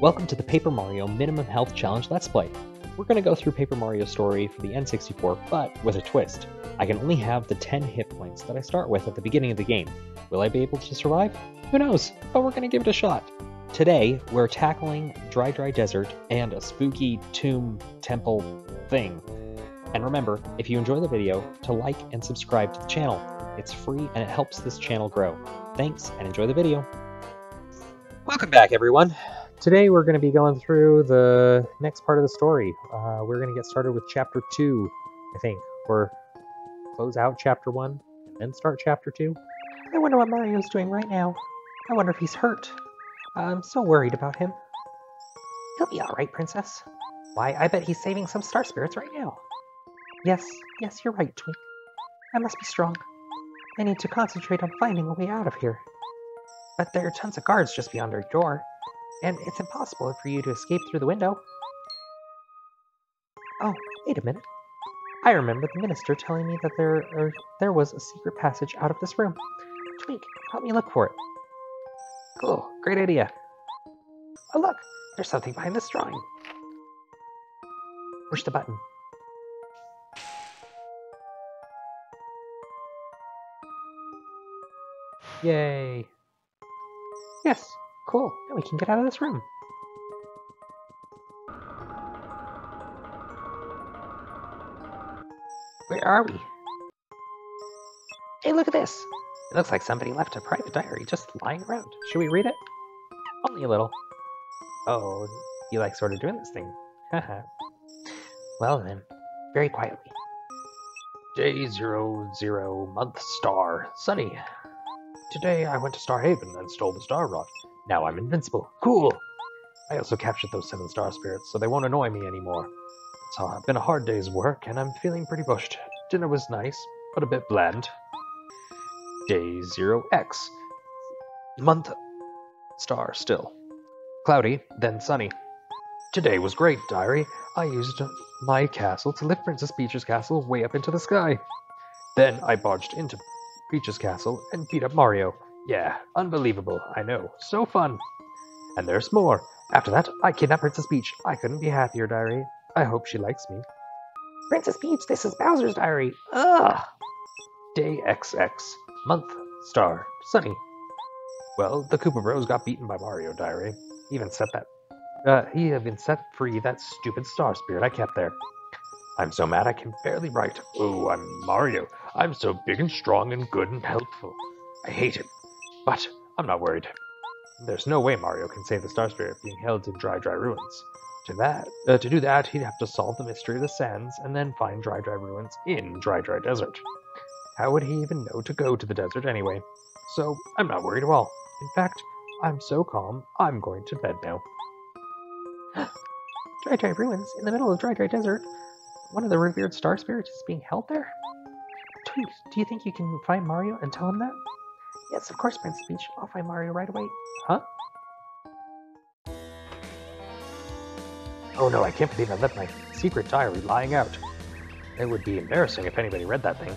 Welcome to the Paper Mario Minimum Health Challenge Let's Play. We're going to go through Paper Mario's story for the N64, but with a twist. I can only have the 10 hit points that I start with at the beginning of the game. Will I be able to survive? Who knows, but we're going to give it a shot. Today, we're tackling Dry Dry Desert and a spooky tomb temple thing. And remember, if you enjoy the video, to like and subscribe to the channel. It's free and it helps this channel grow. Thanks and enjoy the video. Welcome back, everyone. Today we're going to be going through the next part of the story. Uh, we're going to get started with chapter 2, I think, or close out chapter 1 and then start chapter 2. I wonder what Mario's doing right now. I wonder if he's hurt. I'm so worried about him. He'll be alright, Princess. Why, I bet he's saving some star spirits right now. Yes, yes, you're right, Twink. I must be strong. I need to concentrate on finding a way out of here. But there are tons of guards just beyond our door, and it's impossible for you to escape through the window. Oh, wait a minute. I remember the minister telling me that there er, there was a secret passage out of this room. Twink, help me look for it. Cool, great idea. Oh look, there's something behind this drawing. Push the button. Yay. Yes, cool. Now we can get out of this room. Where are we? Hey, look at this! It looks like somebody left a private diary just lying around. Should we read it? Only a little. Oh, you like sort of doing this thing. Haha. well then, very quietly. Day zero zero month star, Sunny. Today I went to Star Haven and stole the star rod. Now I'm invincible. Cool! I also captured those seven star spirits, so they won't annoy me anymore. It's been a hard day's work, and I'm feeling pretty bushed. Dinner was nice, but a bit bland. Day 0x. Month. Star still. Cloudy, then sunny. Today was great, diary. I used my castle to lift Princess Peach's castle way up into the sky. Then I barged into Peach's castle and beat up Mario. Yeah, unbelievable, I know. So fun. And there's more. After that, I kidnapped Princess Peach. I couldn't be happier, diary. I hope she likes me. Princess Peach, this is Bowser's diary. Ugh. Day XX. Month. Star. Sunny. Well, the Koopa Bros got beaten by Mario, diary. He even set that. Uh, he even set free that stupid star spirit I kept there. I'm so mad I can barely write. Ooh, I'm Mario. I'm so big and strong and good and helpful. I hate him. But I'm not worried. There's no way Mario can save the Star Spirit being held in Dry Dry Ruins. To that, uh, to do that, he'd have to solve the mystery of the sands and then find Dry Dry Ruins in Dry Dry Desert. How would he even know to go to the desert anyway? So I'm not worried at all. In fact, I'm so calm, I'm going to bed now. dry Dry Ruins, in the middle of Dry Dry Desert. One of the revered star spirits is being held there? Twink, do you think you can find Mario and tell him that? Yes, of course, Princess Peach. I'll find Mario right away. Huh? Oh no, I can't believe I left my secret diary lying out. It would be embarrassing if anybody read that thing.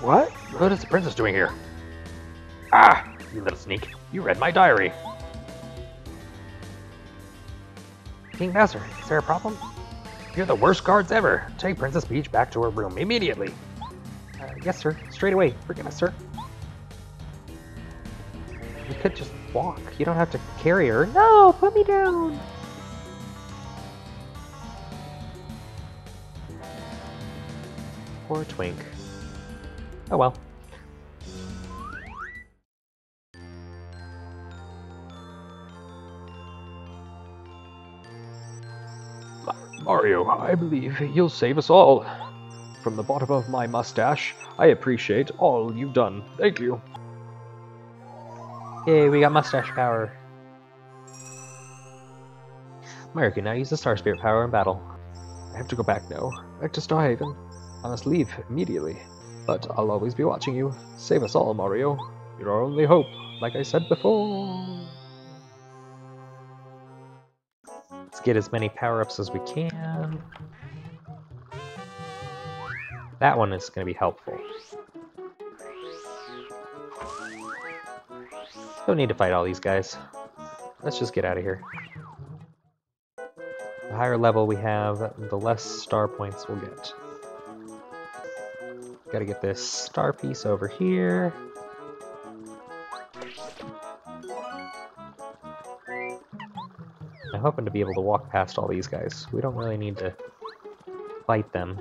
What? What is the princess doing here? Ah! You little sneak. You read my diary. King Bowser, is there a problem? You're the worst guards ever. Take Princess Peach back to her room immediately. Uh, yes, sir. Straight away. Forgive us, sir. You could just walk. You don't have to carry her. No, put me down. Poor Twink. Oh well. I believe you'll save us all. From the bottom of my mustache, I appreciate all you've done. Thank you. Yay, we got mustache power. Mario can now use the Star Spirit power in battle. I have to go back now. Back to Star Haven. I must leave immediately. But I'll always be watching you. Save us all, Mario. You're our only hope, like I said before. Get as many power-ups as we can. That one is going to be helpful. Don't need to fight all these guys. Let's just get out of here. The higher level we have, the less star points we'll get. Gotta get this star piece over here. Hoping to be able to walk past all these guys. We don't really need to fight them.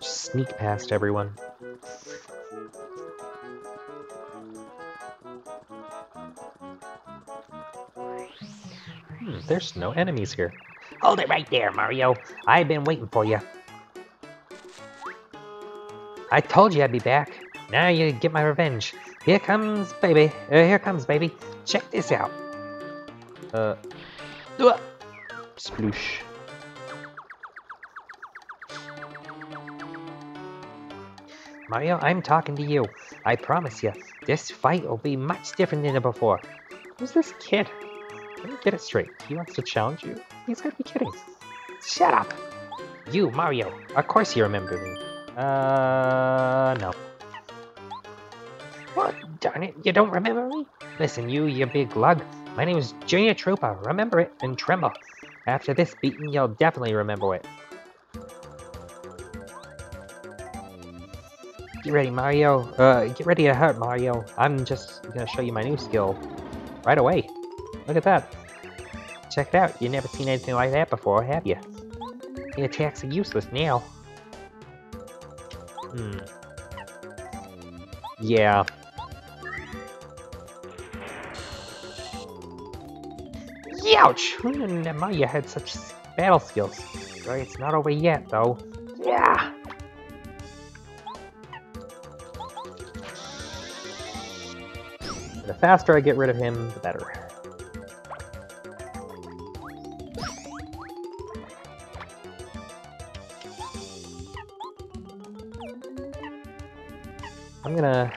Just sneak past everyone. Hmm, there's no enemies here. Hold it right there, Mario. I've been waiting for you. I told you I'd be back. Now you get my revenge. Here comes baby. Uh, here comes baby. Check this out. Uh, Ugh. sploosh. Mario, I'm talking to you. I promise you, this fight will be much different than before. Who's this kid? Let me get it straight. He wants to challenge you? He's gotta be kidding. Shut up! You, Mario. Of course you remember me. Uh, no. Darn it, you don't remember me? Listen, you, you big lug. My name is Junior Troopa. Remember it and tremble. After this beating, you'll definitely remember it. Get ready, Mario. Uh, get ready to hurt, Mario. I'm just gonna show you my new skill. Right away. Look at that. Check it out. You've never seen anything like that before, have you? The attacks are useless now. Hmm. Yeah. Youch! Who knew had such battle skills? Sorry, it's not over yet, though. Yeah! The faster I get rid of him, the better. I'm gonna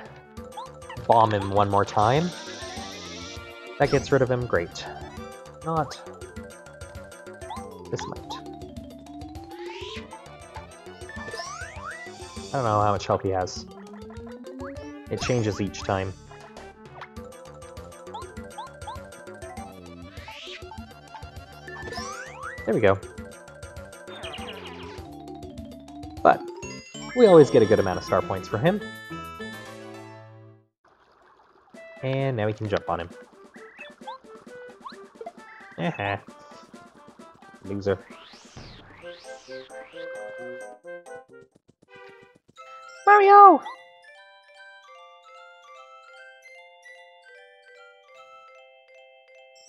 bomb him one more time. That gets rid of him, great. Not this might. I don't know how much health he has. It changes each time. There we go. But we always get a good amount of star points for him. And now we can jump on him. Uh-huh. Loser. Mario!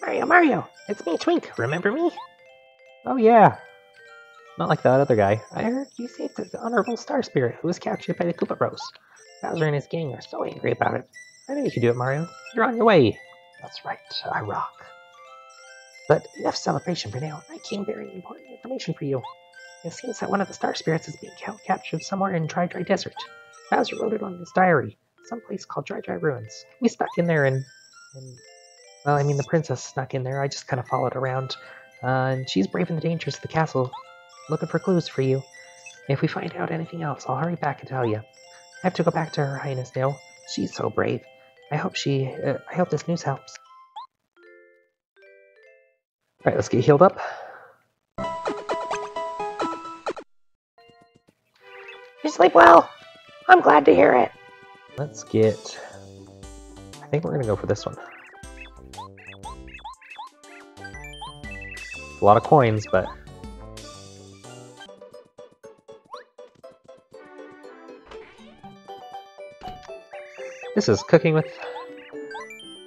Mario, Mario! It's me, Twink. Remember me? Oh yeah. Not like that other guy. I heard you saved the Honorable Star Spirit who was captured by the Koopa Bros. Bowser and his gang are so angry about it. I know you can do it, Mario. You're on your way. That's right, I rock. But enough celebration for now. I came bearing important information for you. It seems that one of the Star Spirits is being captured somewhere in Dry Dry Desert. Bowser wrote it on his diary, someplace called Dry Dry Ruins. We stuck in there and, and well, I mean, the princess snuck in there. I just kind of followed around. Uh, and she's braving the dangers of the castle, looking for clues for you. If we find out anything else, I'll hurry back and tell you. I have to go back to Her Highness now. She's so brave. I hope she. Uh, I hope this news helps. Alright, let's get healed up. You sleep well. I'm glad to hear it. Let's get... I think we're gonna go for this one. A lot of coins, but... This is cooking with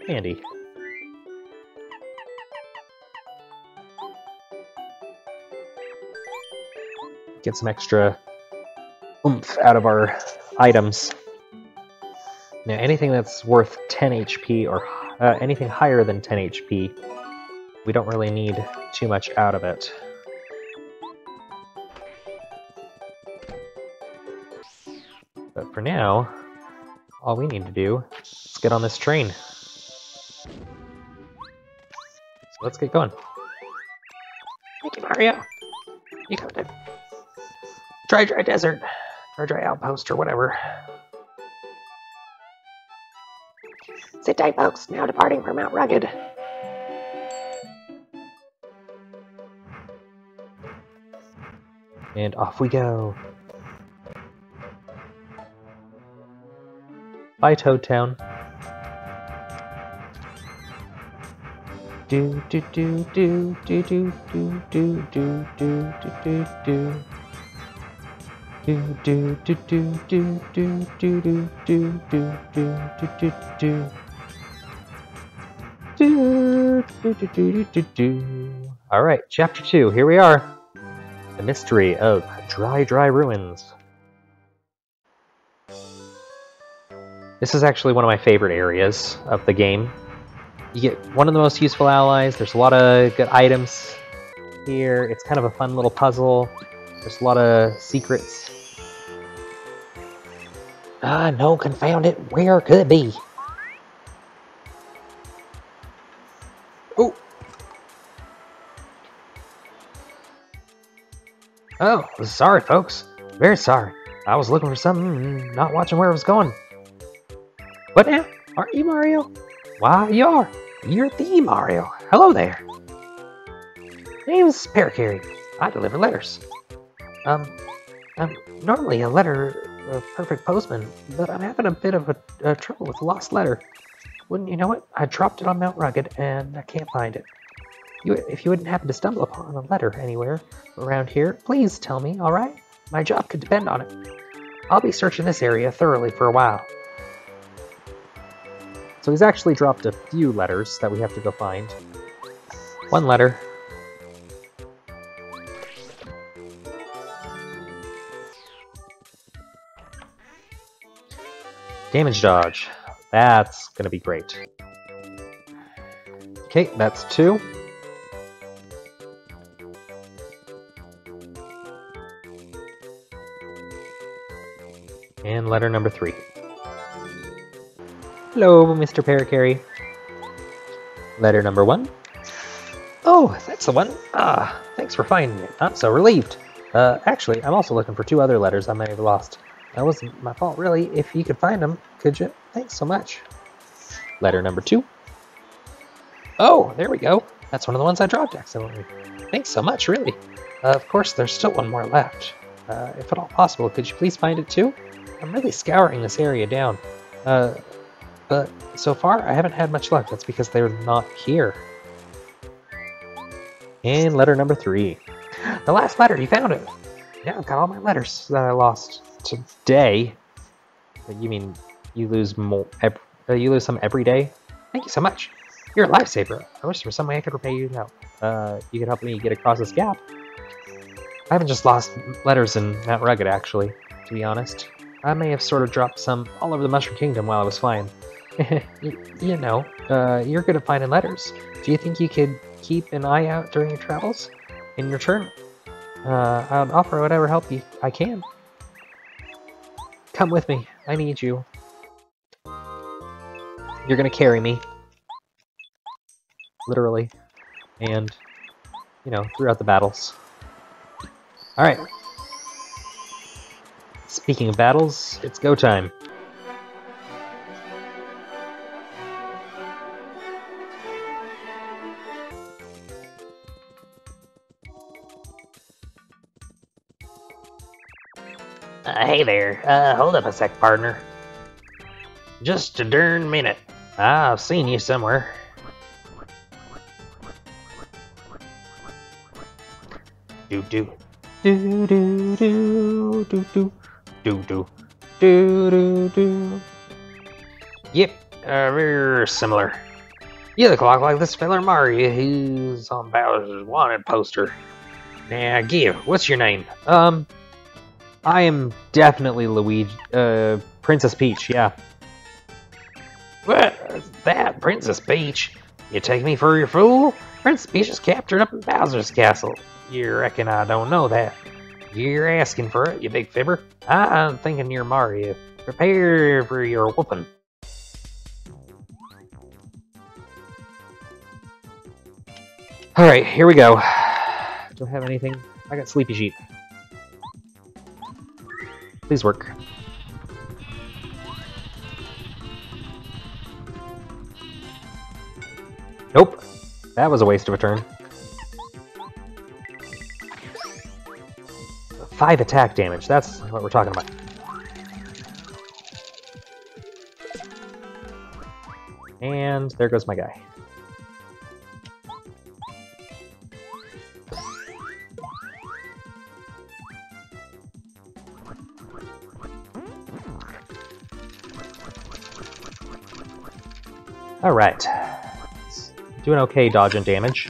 Andy. Get some extra oomph out of our items. Now, anything that's worth 10 HP or uh, anything higher than 10 HP, we don't really need too much out of it. But for now, all we need to do is get on this train. So let's get going. Thank you, Mario. You got it. Dry Dry Desert. Dry Dry Outpost or whatever. Sit tight, folks. Now departing from Mount Rugged. And off we go. Bye, Toad Town. Do do do do do do do do do do do do do do do do do do do do do do do do do do do do do do do All right, chapter two. Here we are. The mystery of Dry Dry Ruins. This is actually one of my favorite areas of the game. You get one of the most useful allies. There's a lot of good items here. It's kind of a fun little puzzle. There's a lot of secrets. Ah, no, confound it. Where could it be? Oh! Oh, sorry, folks. Very sorry. I was looking for something, not watching where it was going. What now? Aren't you Mario? Why, you are. You're the Mario. Hello there. Name's Parakarry. I deliver letters. Um, I'm normally a letter a perfect postman, but I'm having a bit of a, a trouble with a lost letter. Wouldn't you know it? I dropped it on Mount Rugged and I can't find it. You, if you wouldn't happen to stumble upon a letter anywhere around here, please tell me, alright? My job could depend on it. I'll be searching this area thoroughly for a while. So he's actually dropped a few letters that we have to go find. One letter. Damage dodge. That's gonna be great. Okay, that's two. And letter number three. Hello, Mr. Parakarry. Letter number one. Oh, that's the one. Ah, thanks for finding it. I'm so relieved. Uh, actually, I'm also looking for two other letters I may have lost. That wasn't my fault, really. If you could find them, could you? Thanks so much. Letter number two. Oh, there we go. That's one of the ones I dropped accidentally. Thanks so much, really. Uh, of course, there's still one more left. Uh, if at all possible, could you please find it too? I'm really scouring this area down. Uh, but so far, I haven't had much luck. That's because they're not here. And letter number three. The last letter, you found it. Yeah, I've got all my letters that I lost today. You mean you lose more? Uh, you lose some every day? Thank you so much. You're a lifesaver. I wish there was some way I could repay you now. Uh, you could help me get across this gap. I haven't just lost letters in Mount Rugged, actually, to be honest. I may have sort of dropped some all over the Mushroom Kingdom while I was flying. you, you, know, uh, you're good at finding letters. Do you think you could keep an eye out during your travels? In return, uh, I'll offer whatever help you, I can. Come with me. I need you. You're gonna carry me. Literally. And, you know, throughout the battles. Alright. Speaking of battles, it's go time. Uh, hey there, uh, hold up a sec, partner. Just a darn minute. I've seen you somewhere. Do do. Do do do do do do do do do do. Yep, uh, very similar. You look a lot like this fella Mario who's on Bowser's wanted poster. Now, give, what's your name? Um, I am definitely Luigi, uh, Princess Peach, yeah. What? That Princess Peach? You take me for your fool? Princess Peach is captured up in Bowser's castle. You reckon I don't know that? You're asking for it, you big fibber. I'm thinking you're Mario. Prepare for your whooping. Alright, here we go. Do I have anything? I got Sleepy Sheep. Please work. Nope. That was a waste of a turn. Five attack damage. That's what we're talking about. And there goes my guy. Alright. Doing okay dodging damage.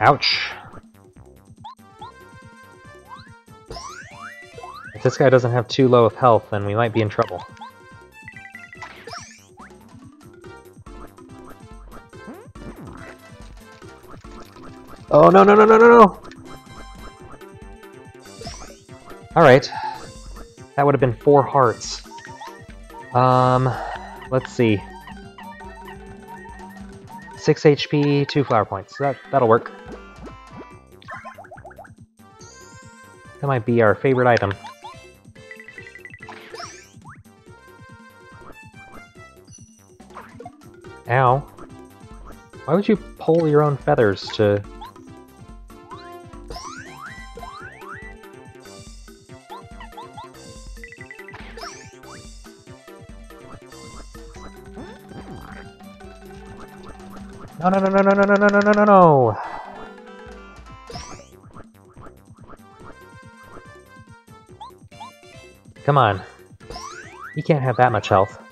Ouch. If this guy doesn't have too low of health, then we might be in trouble. Oh, no, no, no, no, no, no! Alright. That would have been four hearts. Um, let's see. 6 HP, 2 flower points. That, that'll work. That might be our favorite item. Ow. Why would you pull your own feathers to... No, no, no, no, no, no, no, no, no, no, no, no! Come on. You can't have that much health.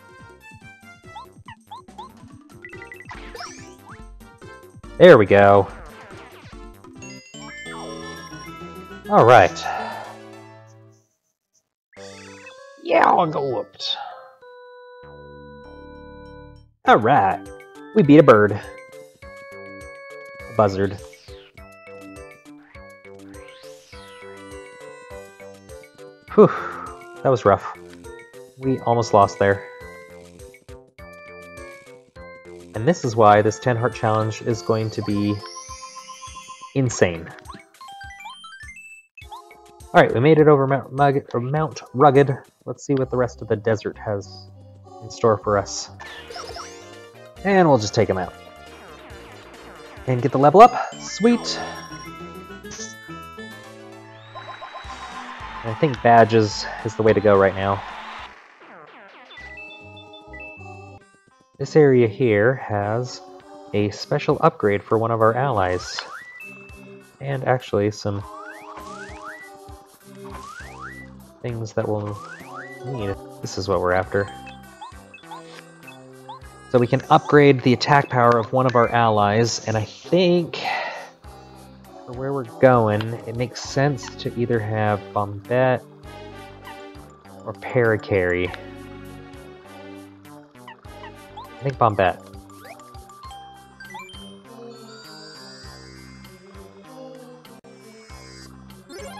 There we go. Alright. Yeah, I'll go whooped. Alright. We beat a bird. Buzzard. Whew. That was rough. We almost lost there. And this is why this 10 heart challenge is going to be insane. Alright, we made it over Mount, Mug Mount Rugged. Let's see what the rest of the desert has in store for us. And we'll just take him out. And get the level up. Sweet. I think badges is the way to go right now. This area here has a special upgrade for one of our allies. And actually some things that we'll need. This is what we're after. So we can upgrade the attack power of one of our allies, and I think for where we're going, it makes sense to either have Bombette or Parakarry. I think Bombette.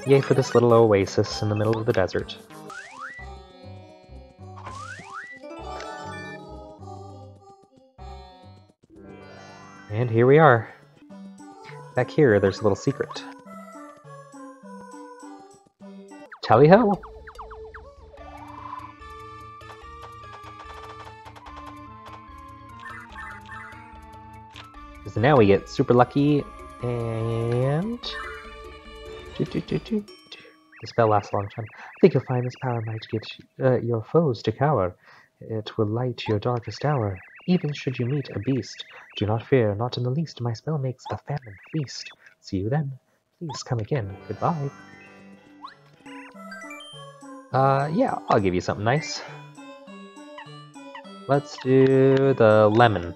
Yay for this little oasis in the middle of the desert. And here we are. Back here, there's a little secret. Tally ho! So now we get super lucky and... The spell lasts a long time. I think you'll find this power might get uh, your foes to cower. It will light your darkest hour. Even should you meet a beast, do not fear, not in the least. My spell makes a famine feast. See you then. Please come again. Goodbye. Uh, yeah, I'll give you something nice. Let's do the lemon.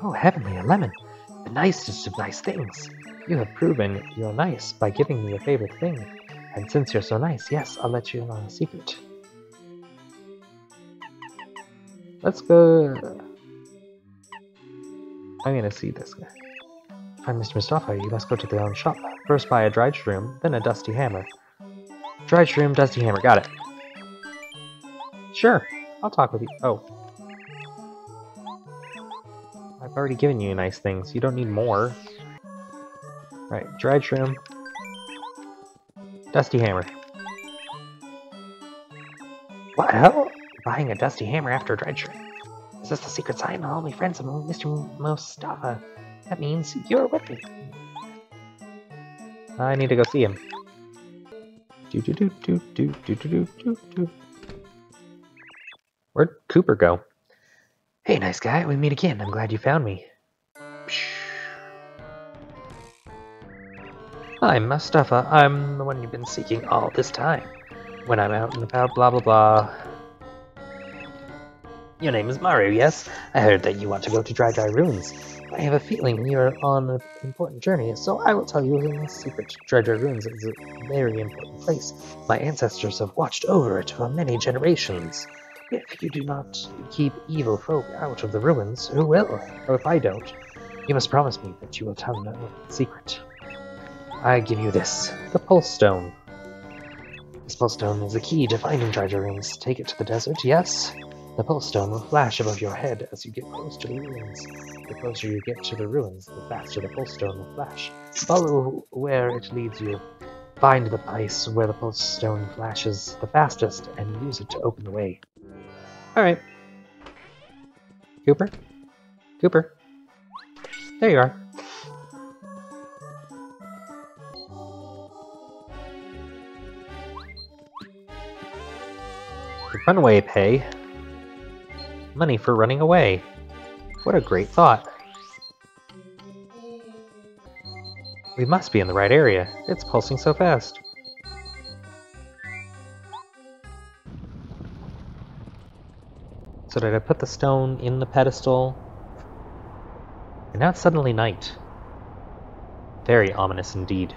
Oh, heavenly, a lemon. The nicest of nice things. You have proven you're nice by giving me a favorite thing. And since you're so nice, yes, I'll let you in on a secret. Let's go... I'm gonna see this guy. Find Mr. Moustafa, you must go to the own shop. First buy a dried shroom, then a dusty hammer. Dried shroom, dusty hammer, got it. Sure, I'll talk with you. Oh. I've already given you nice things. You don't need more. Right, dried shroom. Dusty hammer. What hell? Buying a dusty hammer after a dried shroom. Is this the secret sign? All my friends of Mr. Moustafa. That means you're with me. I need to go see him. Do do do do do do do do do. Where'd Kooper go? Hey, nice guy. We meet again. I'm glad you found me. I'm Moustafa. I'm the one you've been seeking all this time. When I'm out and about, blah blah blah. Your name is Mario, yes? I heard that you want to go to Dry Dry Ruins. I have a feeling you're on an important journey, so I will tell you a secret. Dry Dry Ruins is a very important place. My ancestors have watched over it for many generations. If you do not keep evil folk out of the ruins, who will? Or if I don't, you must promise me that you will tell no secret. I give you this, the Pulse Stone. This Pulse Stone is the key to finding Dry Dry Ruins. Take it to the desert, yes? The Pulse Stone will flash above your head as you get close to the ruins. The closer you get to the ruins, the faster the Pulse Stone will flash. Follow where it leads you. Find the place where the Pulse Stone flashes the fastest and use it to open the way. Alright. Kooper? Kooper? There you are. Runaway pay. Money for running away. What a great thought. We must be in the right area. It's pulsing so fast. So did I put the stone in the pedestal? And now it's suddenly night. Very ominous indeed.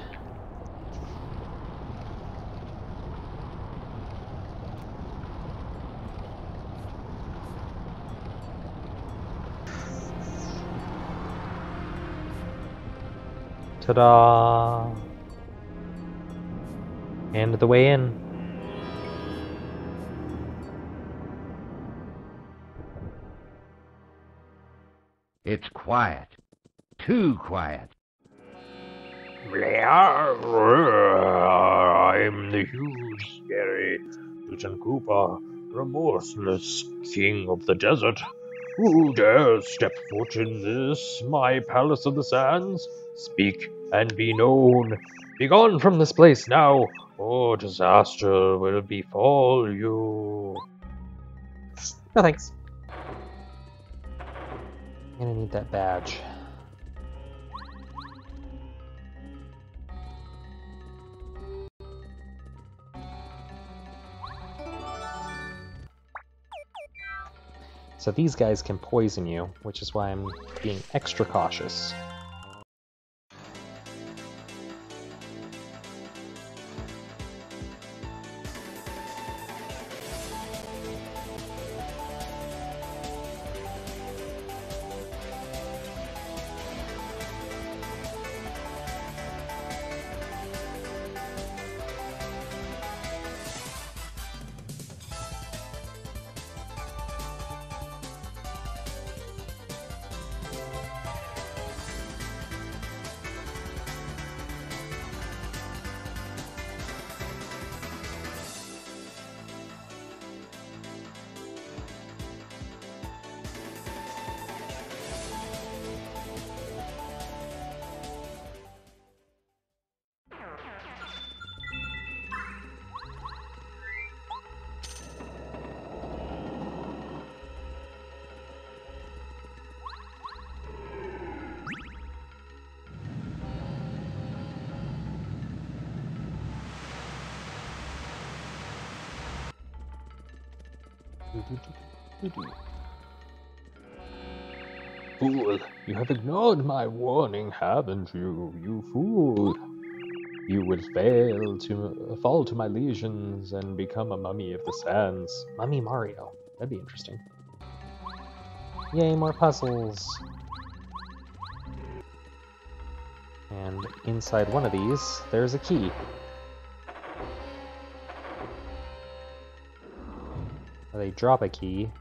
Ta-da! And the way in. It's quiet. Too quiet. I'm the huge, scary Tutankoopa, remorseless king of the desert. Who dares step foot in this, my palace of the sands? Speak and be known. Begone from this place now, or disaster will befall you. No thanks. I'm gonna need that badge. So these guys can poison you, which is why I'm being extra cautious. Fool, you have ignored my warning, haven't you, you fool? You will fail to fall to my legions and become a mummy of the sands. Mummy Mario. That'd be interesting. Yay, more puzzles! And inside one of these, there's a key. They drop a key.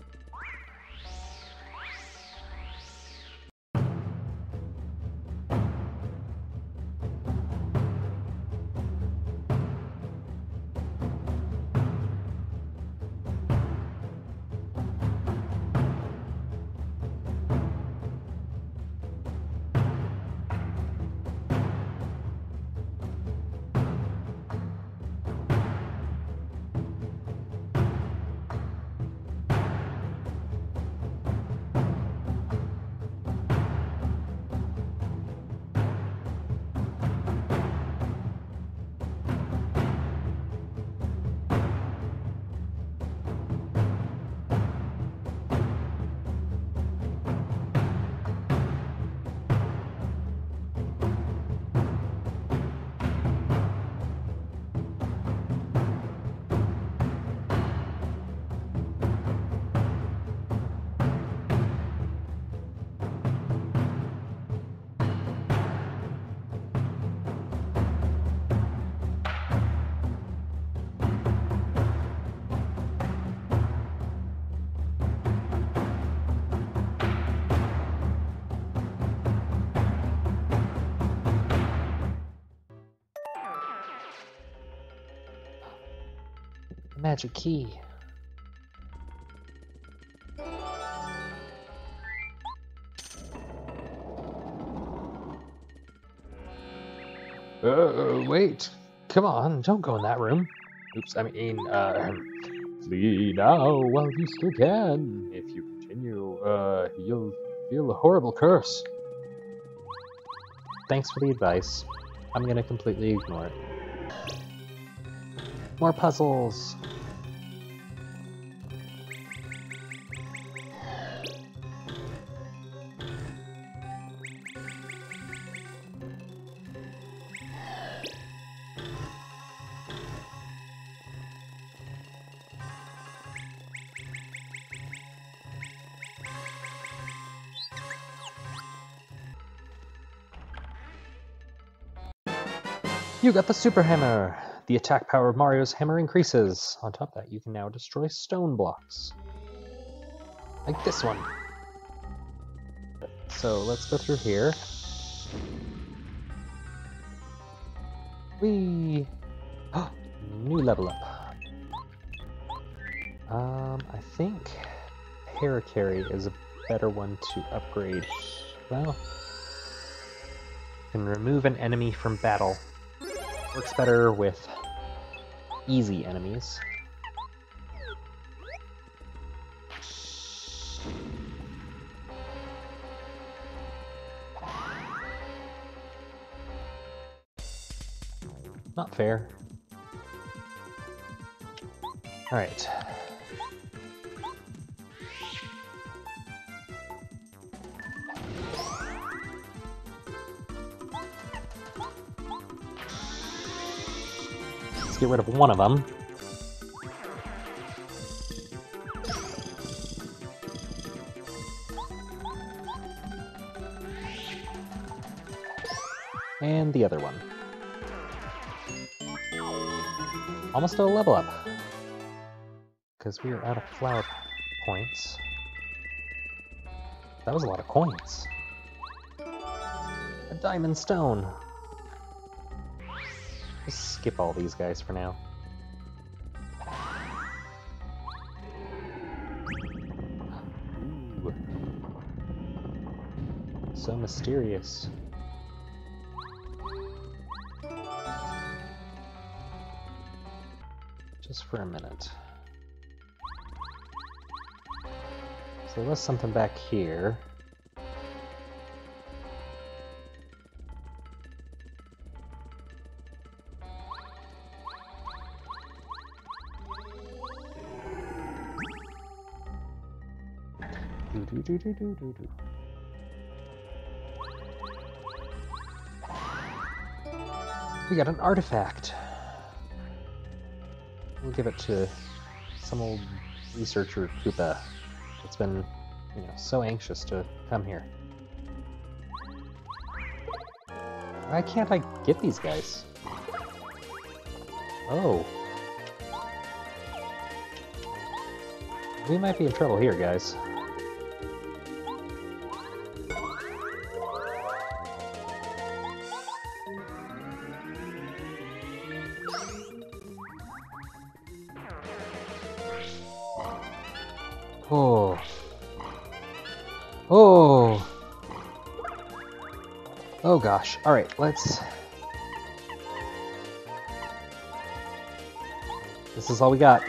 Magic key. Uh, wait. Come on, don't go in that room. Oops, I mean, uh, flee now while you still can. If you continue, uh, you'll feel a horrible curse. Thanks for the advice. I'm gonna completely ignore it. More puzzles. You got the Super Hammer! The attack power of Mario's hammer increases. On top of that, you can now destroy stone blocks. Like this one. So let's go through here. We new level up. Um, I think Parakarry is a better one to upgrade. Well, can remove an enemy from battle. Works better with easy enemies. Not fair. Alright. Let's get rid of one of them. And the other one. Almost a level up. Because we are out of flower points. That was a lot of coins. A diamond stone. Skip all these guys for now. Ooh. So mysterious. Just for a minute. So there was something back here. Do do do do do do. We got an artifact. We'll give it to some old researcher Koopa that's been, you know, so anxious to come here. Why can't I get these guys? Oh. we might be in trouble here, guys. Oh gosh. Alright, let's... This is all we got.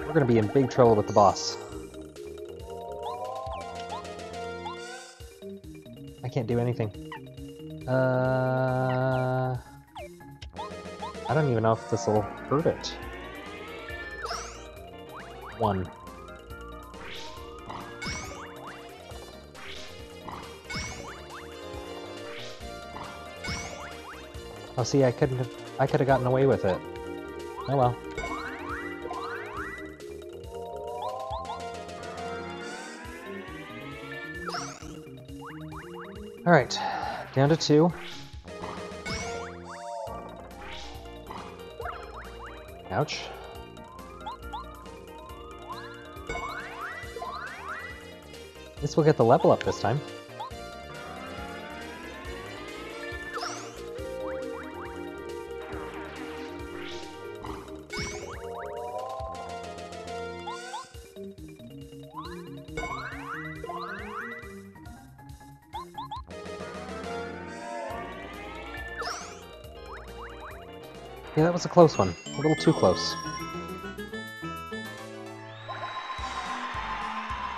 We're gonna be in big trouble with the boss. I can't do anything. Uh... I don't even know if this will hurt it. One. Oh, see, I couldn't have. I could have gotten away with it. Oh well. Alright, down to two. Ouch. This we'll get the level up this time. Was a close one. A little too close.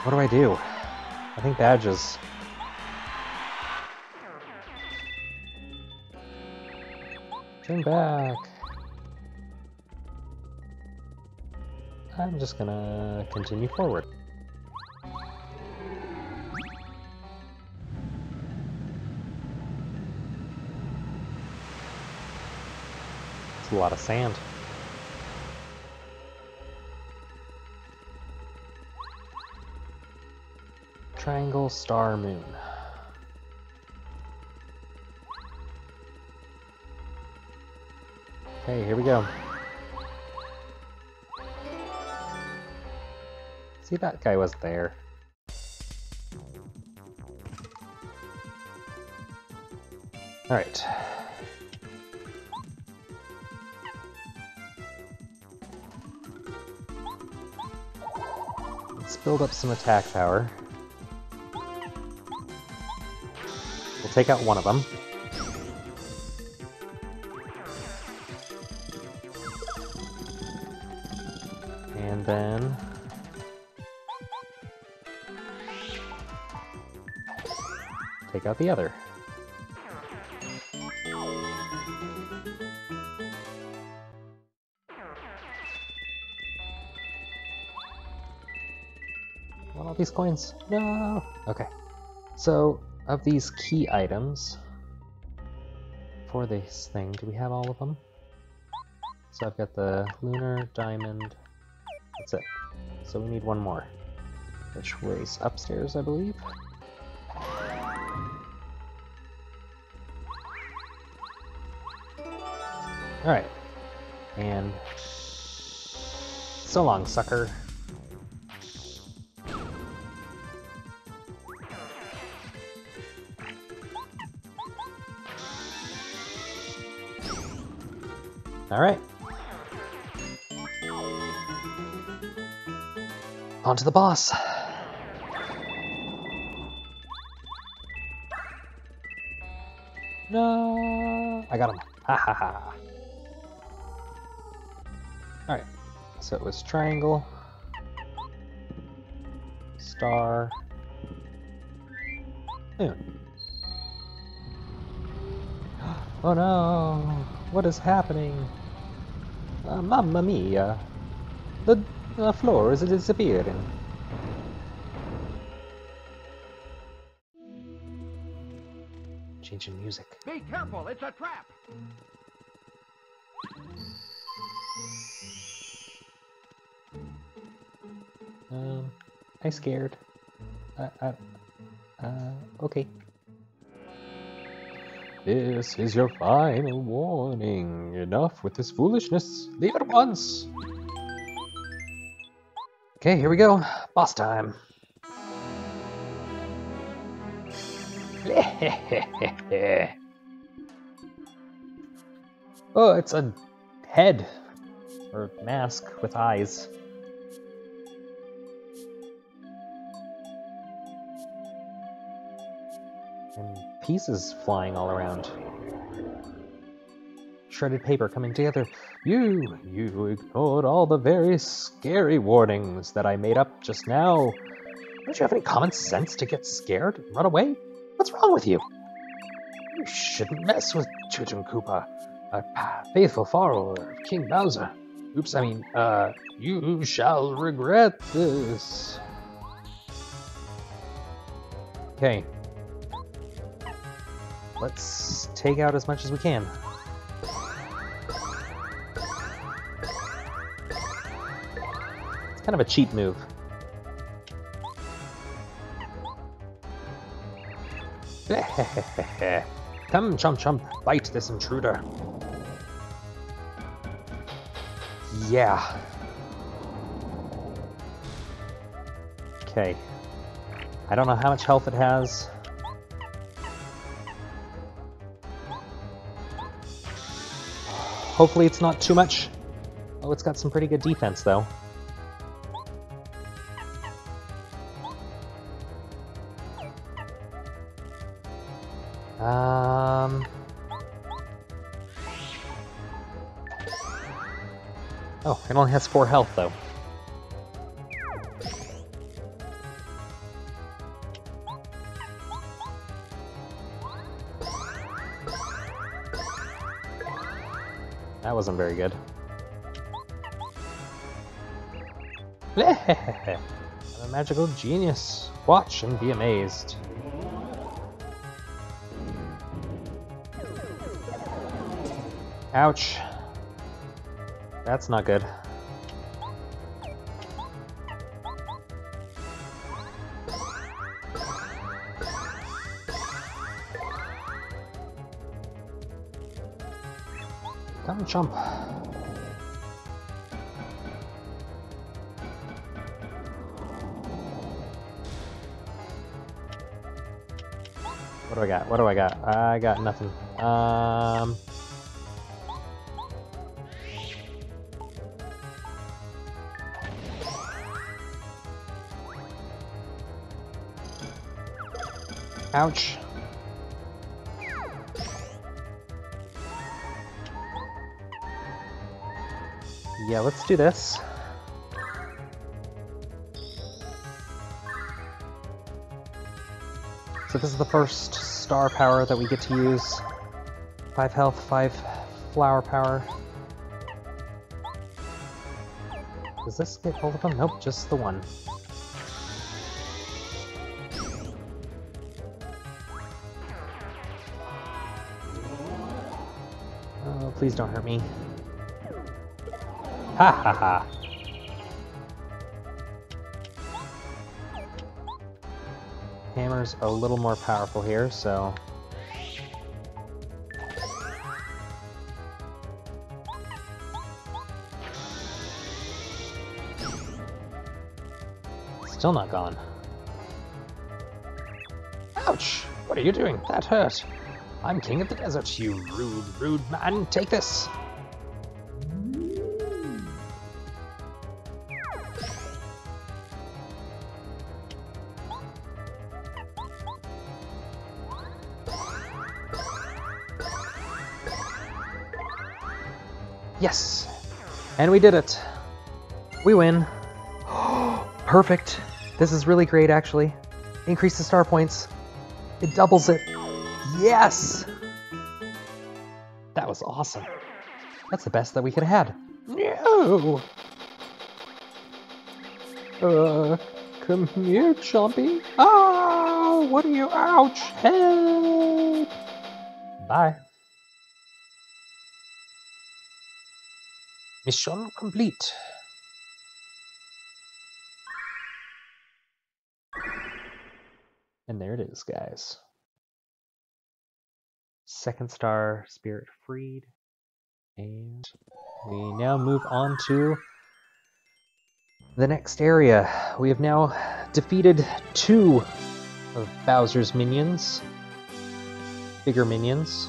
What do I do? I think badges. Turn back. I'm just gonna continue forward. A lot of sand. Triangle, star, moon. Okay, here we go. See, that guy was there. Alright. Build up some attack power. We'll take out one of them. And then... Take out the other. These coins? No! Okay. So, of these key items for this thing, do we have all of them? So I've got the lunar, diamond, that's it. So we need one more, which was upstairs, I believe. Alright. And so long, sucker. Alright. On to the boss. No, I got him. Ha ha ha. Alright, so it was triangle, star, moon. Oh no, what is happening? Uh, mamma mia, the, the floor is disappearing. Changing music. Be careful, it's a trap! Um, I scared. I, I, uh, okay. This is your final warning. Enough with this foolishness. Leave at once. Okay, here we go. Boss time. oh, it's a head. Or mask with eyes. Pieces flying all around. Shredded paper coming together. You, you ignored all the very scary warnings that I made up just now. Don't you have any common sense to get scared and run away? What's wrong with you? You shouldn't mess with Tutankoopa, a faithful follower of King Bowser. Oops, I mean, uh, you shall regret this. Okay. Let's take out as much as we can. It's kind of a cheap move. Come, Chomp Chomp, bite this intruder. Yeah. Okay. I don't know how much health it has. Hopefully it's not too much. Oh, it's got some pretty good defense, though. Um... Oh, it only has four health, though. Wasn't very good. I'm a magical genius. Watch and be amazed. Ouch. That's not good. Jump. What do I got? What do I got? I got nothing. Um... Ouch. Yeah, let's do this. So this is the first star power that we get to use. 5 health, 5 flower power. Does this get both of them? Nope, just the one. Oh, please don't hurt me. Ha ha ha. Hammer's a little more powerful here, so... Still not gone. Ouch! What are you doing? That hurt. I'm king of the desert, you rude, rude man. Take this. And we did it! We win. Perfect. This is really great, actually. Increase the star points. It doubles it. Yes! That was awesome. That's the best that we could have had. No! Uh, come here, Chompy. Oh, what are you? Ouch! Help! Bye. Mission complete. And there it is, guys. Second star, spirit freed. And we now move on to the next area. We have now defeated two of Bowser's minions. Bigger minions.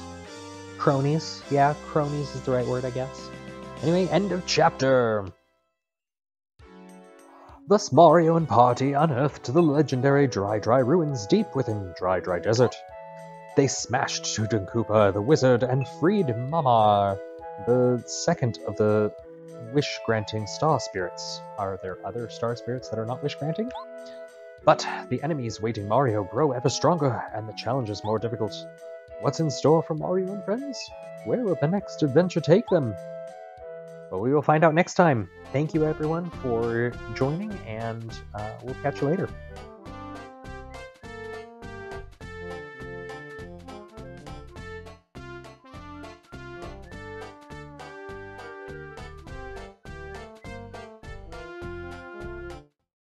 Cronies. Yeah, cronies is the right word, I guess. Anyway, end of chapter. Thus Mario and party unearthed the legendary Dry Dry ruins deep within Dry Dry Desert. They smashed Koopa the wizard and freed Mamar, the second of the wish granting star spirits. Are there other star spirits that are not wish granting? But the enemies waiting Mario grow ever stronger, and the challenges more difficult. What's in store for Mario and friends? Where will the next adventure take them? Well, we will find out next time. Thank you, everyone, for joining, and uh, we'll catch you later.